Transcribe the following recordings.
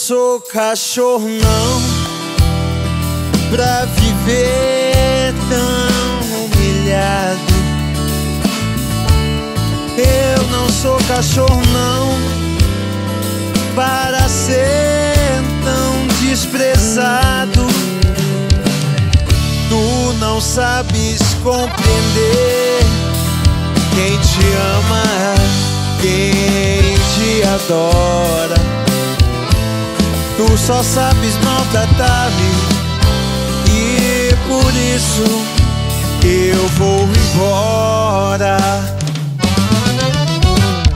sou cachorro não Pra viver tão humilhado. Eu não sou cachorro não Para ser tão desprezado. Tu não sabes compreender Quem te ama, quem te adora Tu só sabes maltratar-me. E por isso eu vou embora.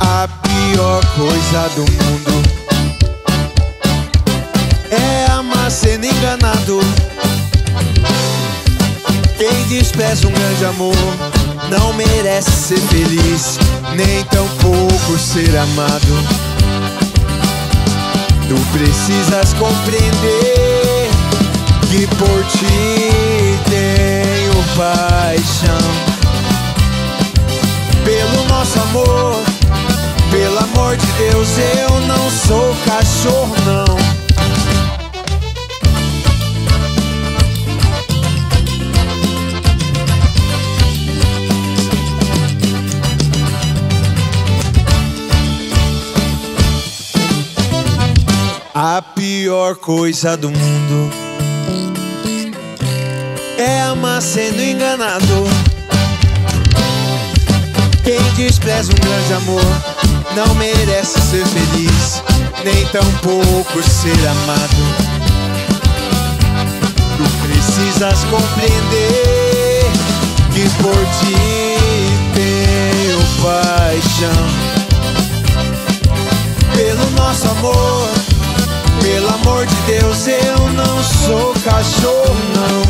A pior coisa do mundo É amar sendo enganado. Quem despreza um grande amor Não merece ser feliz Nem tampouco ser amado precisas compreender que por ti tenho paixão. Pelo nosso amor, pelo amor de Deus, eu não sou A pior coisa do mundo é amar sendo enganado. Quem despreza um grande amor não merece ser feliz, nem tampouco ser amado. Tu precisas compreender que por ti tenho paixão. Deus, eu não sou cachorro, não.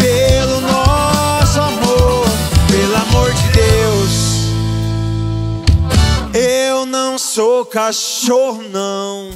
Pelo nosso amor, pelo amor de Deus, eu não sou cachorro, não.